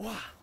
哇！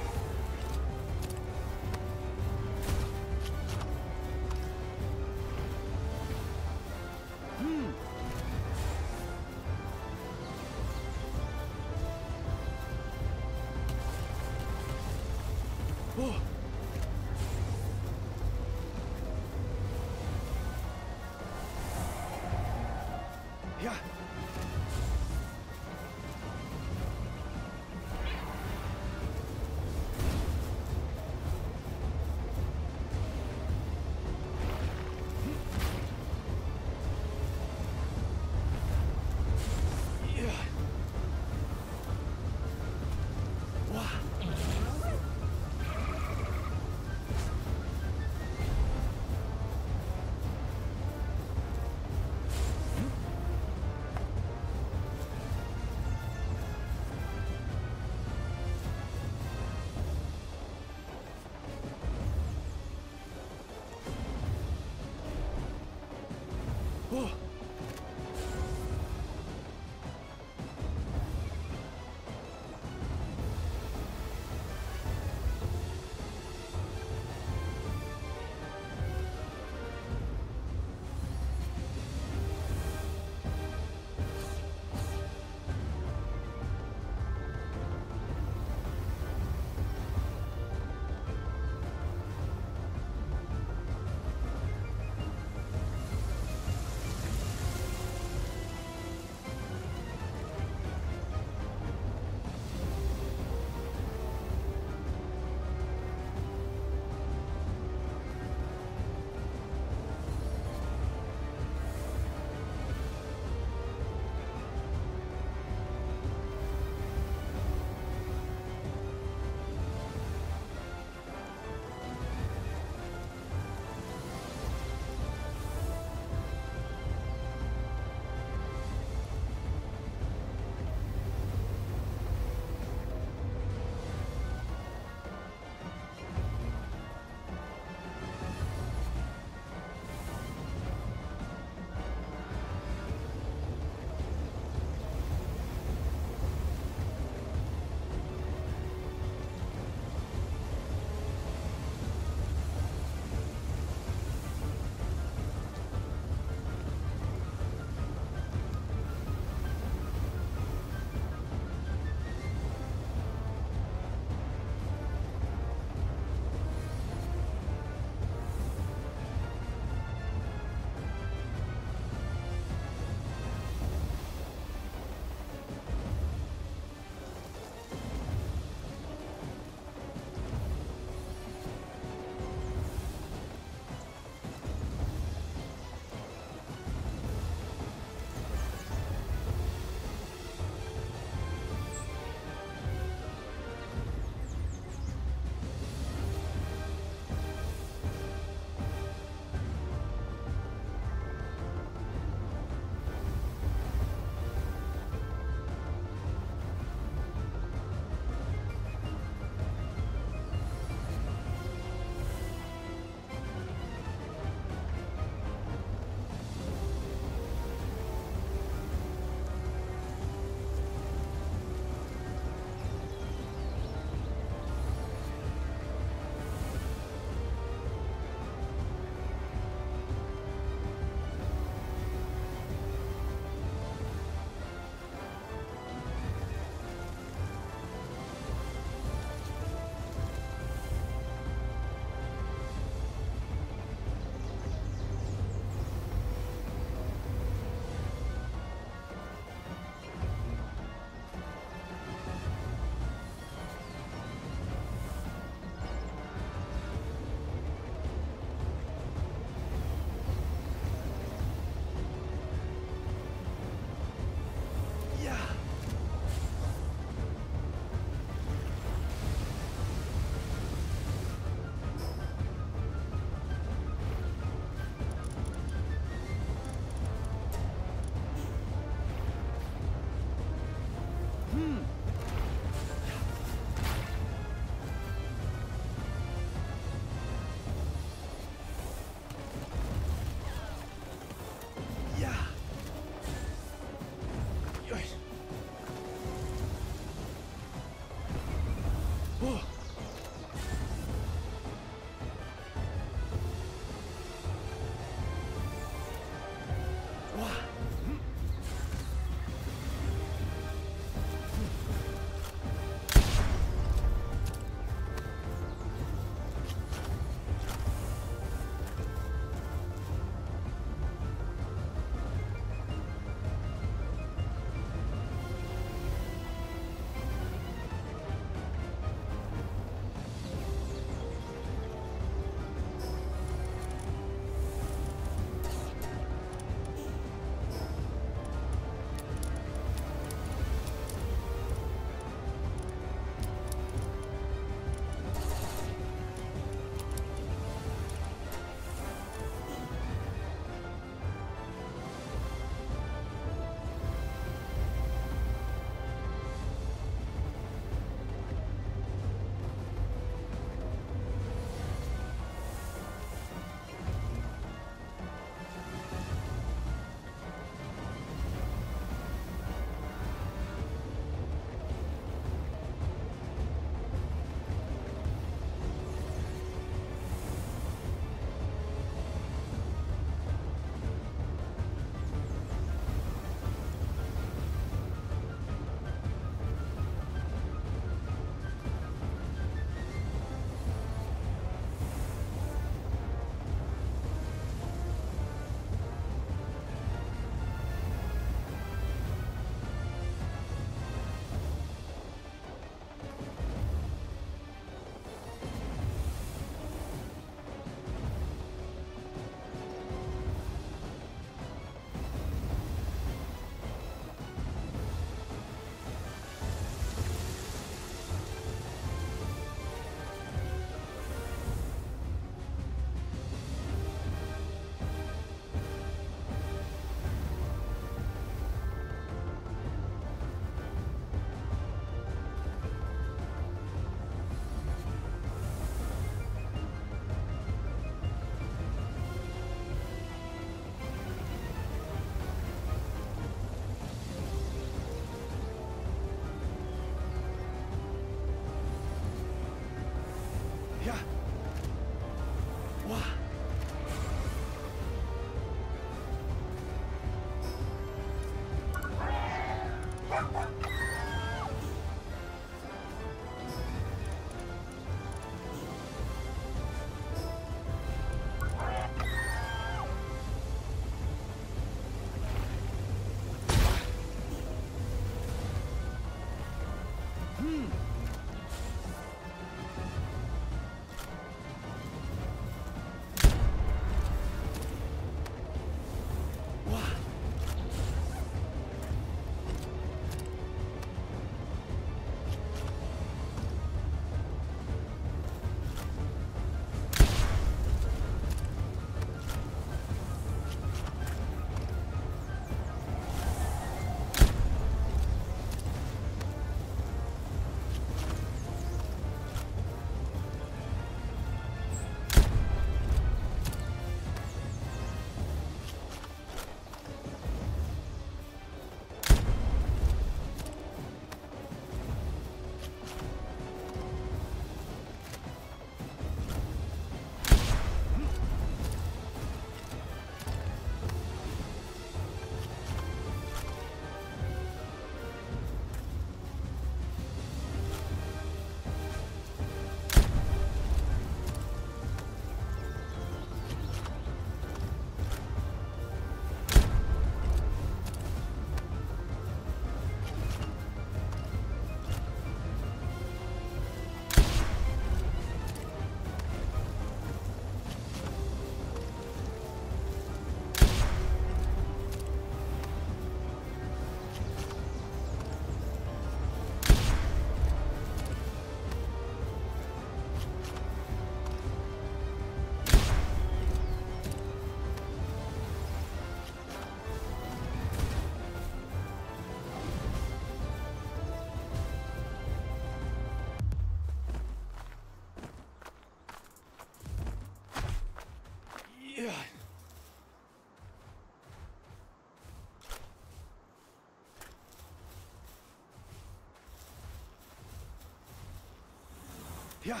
Yeah.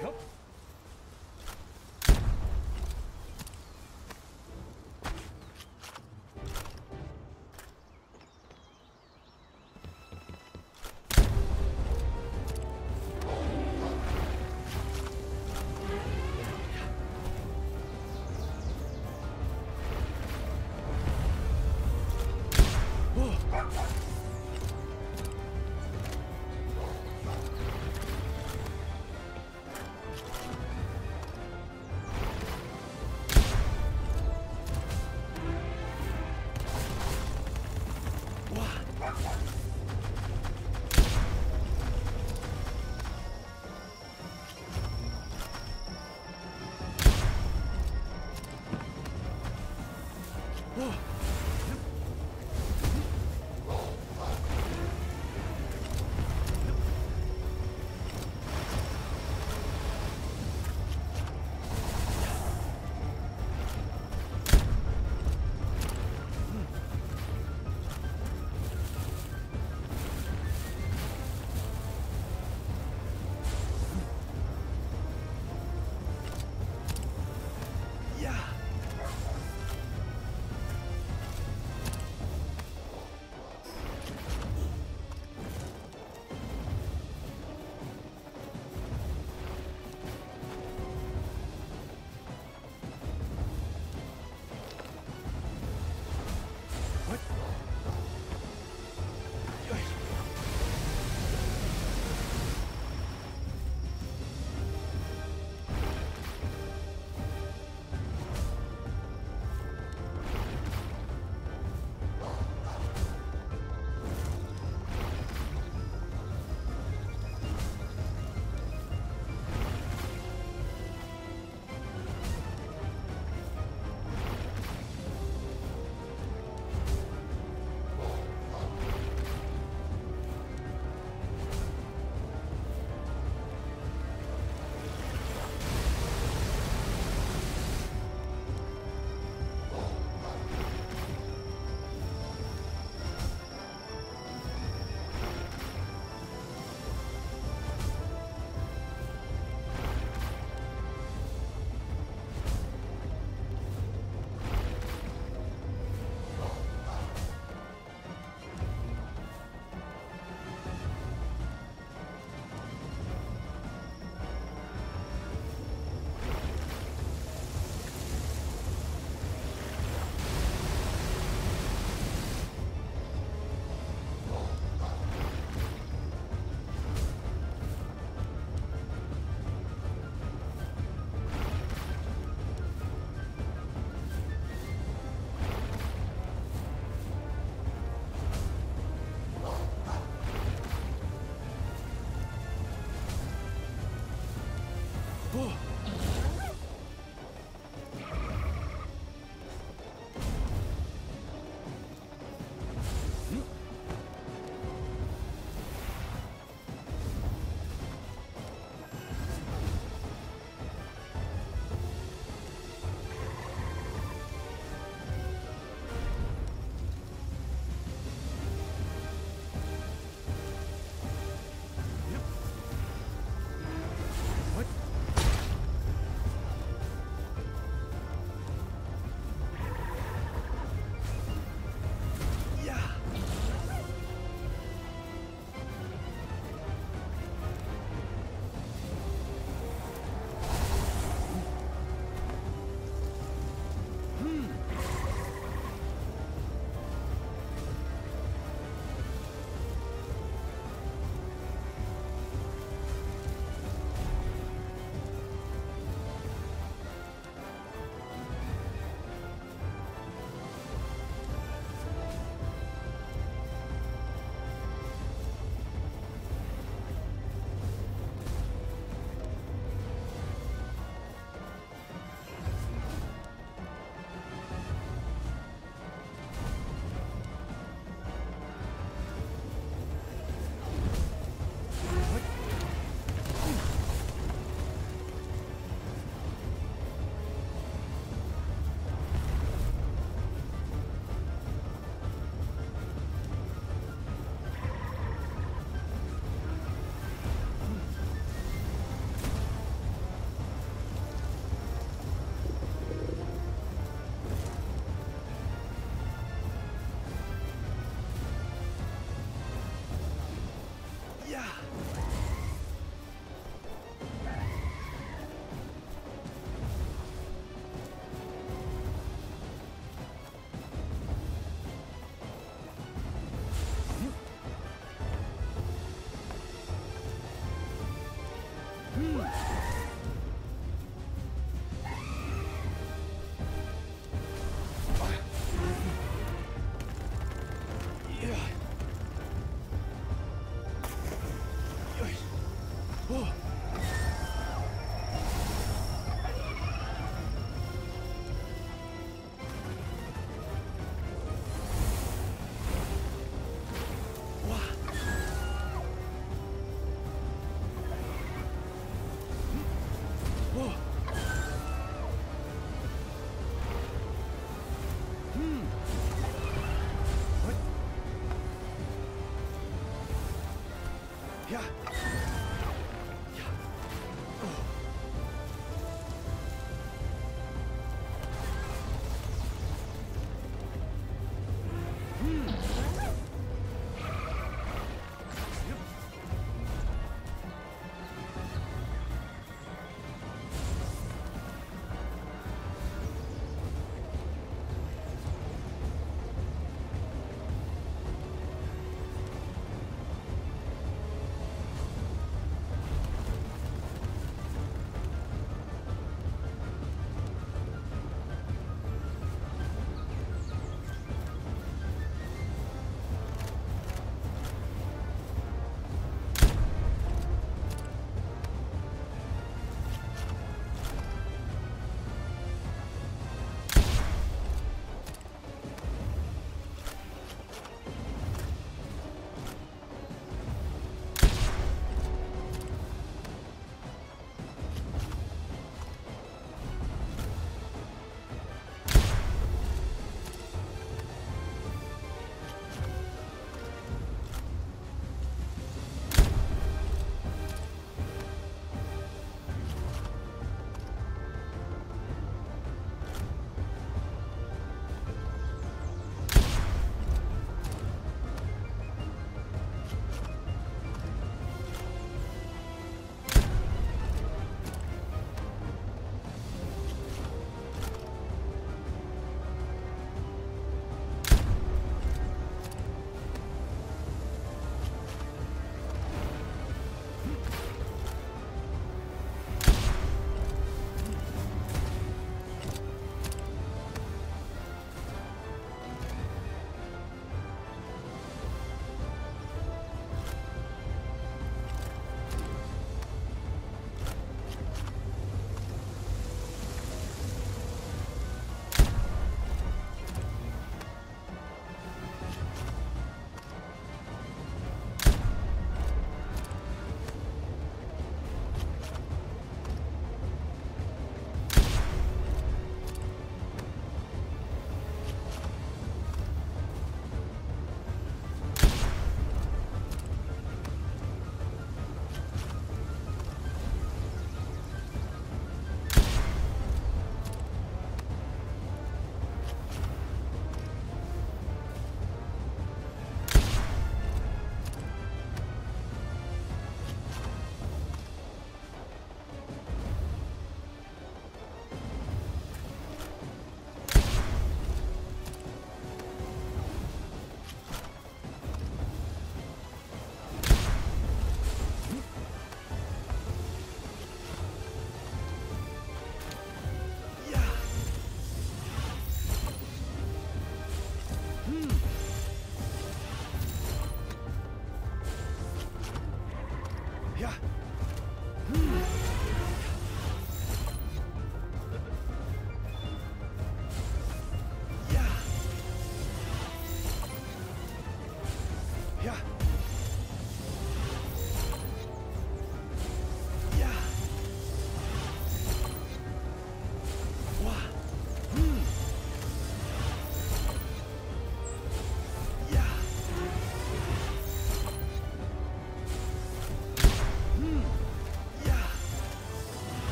Yup.